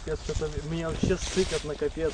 капец, что-то меня вообще сыкот на капец.